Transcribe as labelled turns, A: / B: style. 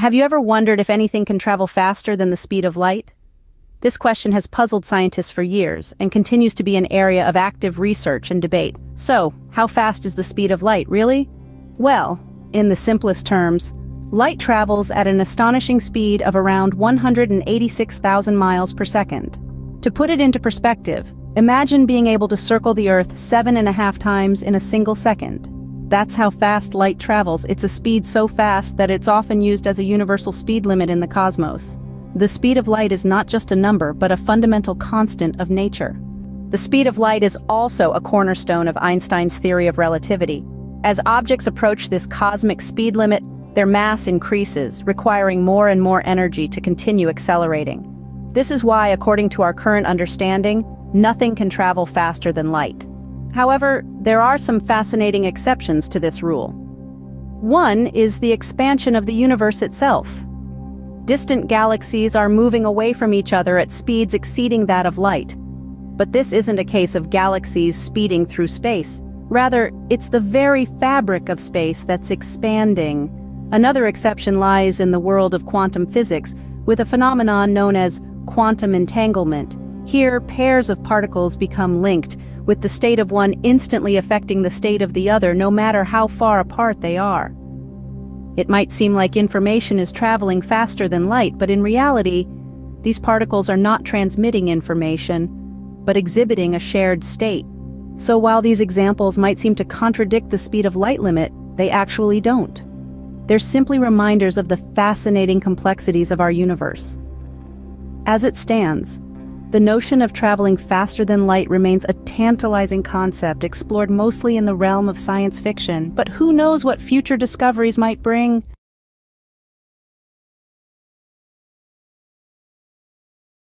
A: Have you ever wondered if anything can travel faster than the speed of light? This question has puzzled scientists for years and continues to be an area of active research and debate. So, how fast is the speed of light, really? Well, in the simplest terms, light travels at an astonishing speed of around 186,000 miles per second. To put it into perspective, imagine being able to circle the Earth seven and a half times in a single second. That's how fast light travels. It's a speed so fast that it's often used as a universal speed limit in the cosmos. The speed of light is not just a number, but a fundamental constant of nature. The speed of light is also a cornerstone of Einstein's theory of relativity. As objects approach this cosmic speed limit, their mass increases, requiring more and more energy to continue accelerating. This is why, according to our current understanding, nothing can travel faster than light. However, there are some fascinating exceptions to this rule. One is the expansion of the universe itself. Distant galaxies are moving away from each other at speeds exceeding that of light. But this isn't a case of galaxies speeding through space. Rather, it's the very fabric of space that's expanding. Another exception lies in the world of quantum physics, with a phenomenon known as quantum entanglement. Here, pairs of particles become linked, with the state of one instantly affecting the state of the other no matter how far apart they are. It might seem like information is traveling faster than light, but in reality, these particles are not transmitting information, but exhibiting a shared state. So while these examples might seem to contradict the speed of light limit, they actually don't. They're simply reminders of the fascinating complexities of our universe. As it stands, the notion of traveling faster than light remains a tantalizing concept explored mostly in the realm of science fiction, but who knows what future discoveries might bring?